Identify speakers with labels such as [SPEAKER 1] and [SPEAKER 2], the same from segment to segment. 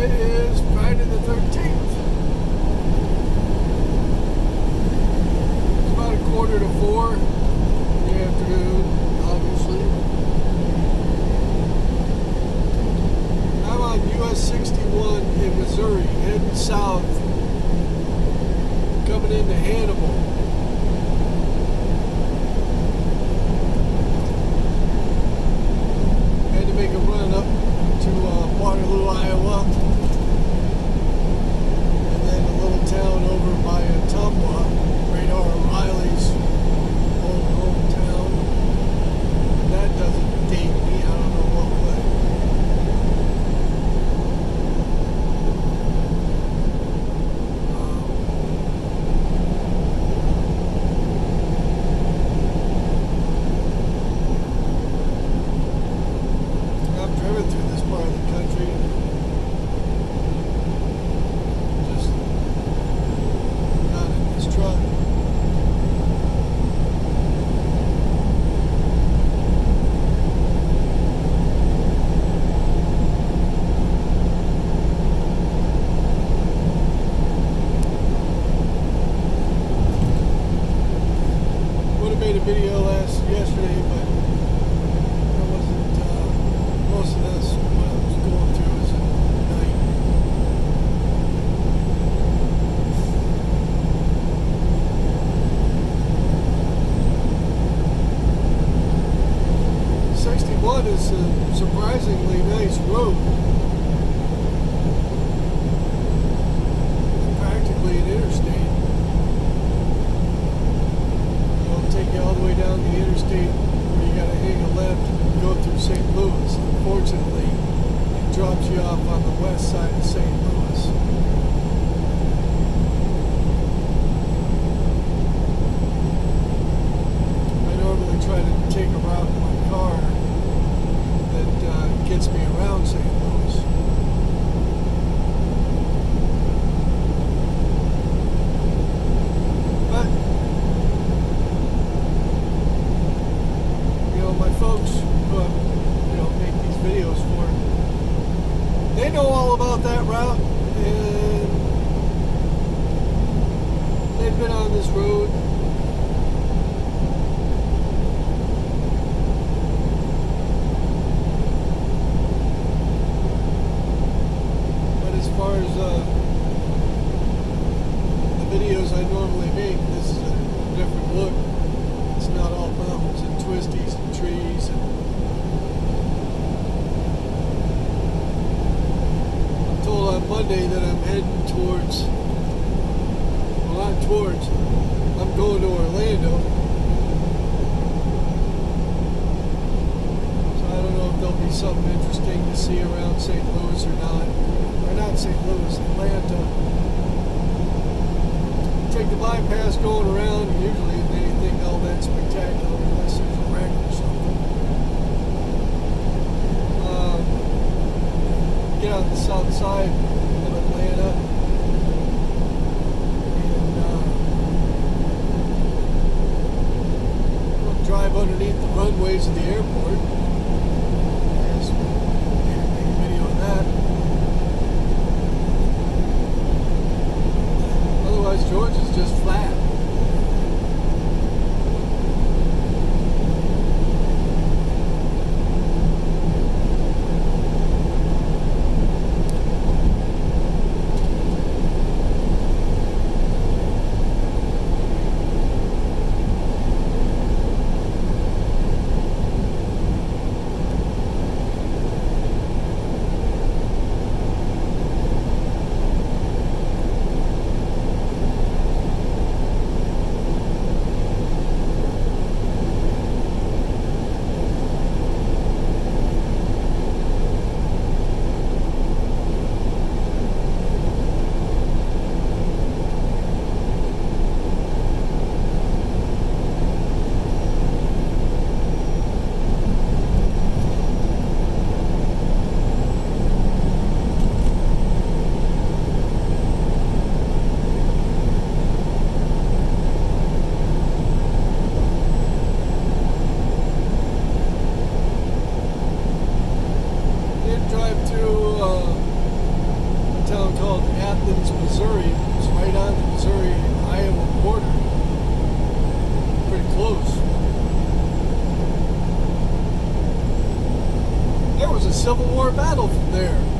[SPEAKER 1] It is Friday the 13th. through this part of the country. drops you off on the west side of St. Louis. Monday that I'm heading towards. Well, not towards. I'm going to Orlando. So I don't know if there'll be something interesting to see around St. Louis or not. Or not St. Louis, Atlanta. Take the bypass going around. Usually, anything all that spectacular unless there's a wreck or something. Uh, get out the south side. drive underneath the runways of the airport. called Athens, Missouri. It's right on the Missouri-Iowa border. Pretty close. There was a Civil War battle from there.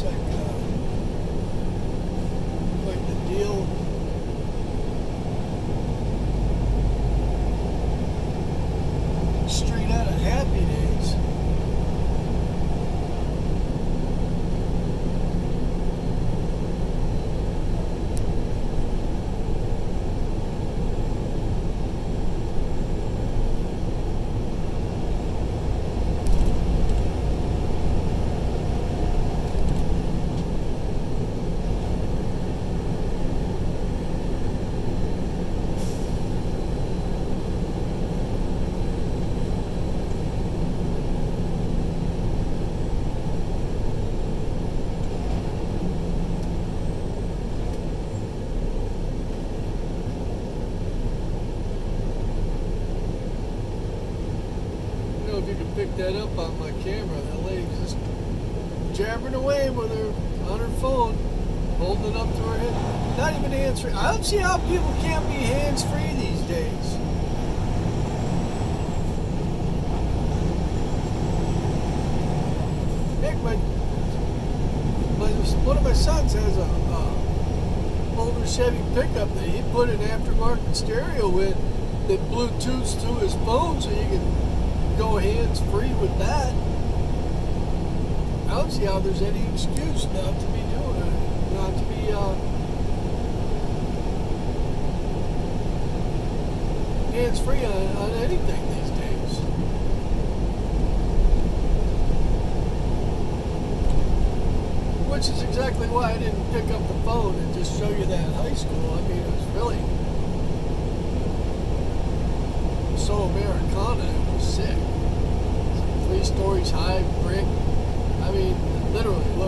[SPEAKER 1] School looks like uh, like the deal. Straight out of Happy Days. I don't know if you can pick that up on my camera. That lady's just jabbering with her on her phone, holding it up to her head. Not even answering. I don't see how people can't be hands free these days. Heck, my, my one of my sons has a, a older Chevy pickup that he put an aftermarket stereo in that Bluetooths to his phone so you can go hands free with that. I don't see how there's any excuse not to be doing it, not to be uh, hands-free on, on anything these days. Which is exactly why I didn't pick up the phone and just show you that high school. I mean, it was really so Americana, it was sick. Three stories high, brick, I mean, literally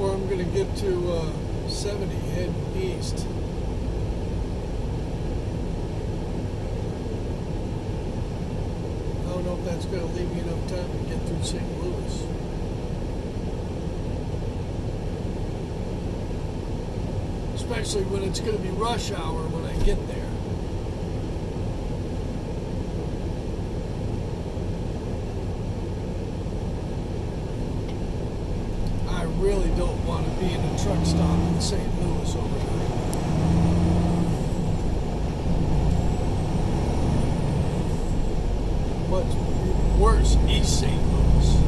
[SPEAKER 1] before I'm going to get to uh, 70 heading east. I don't know if that's going to leave me enough time to get through St. Louis. Especially when it's going to be rush hour when I get there. I really don't want to be in a truck stop in St. Louis overnight. Much worse, East St. Louis.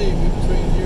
[SPEAKER 1] In between here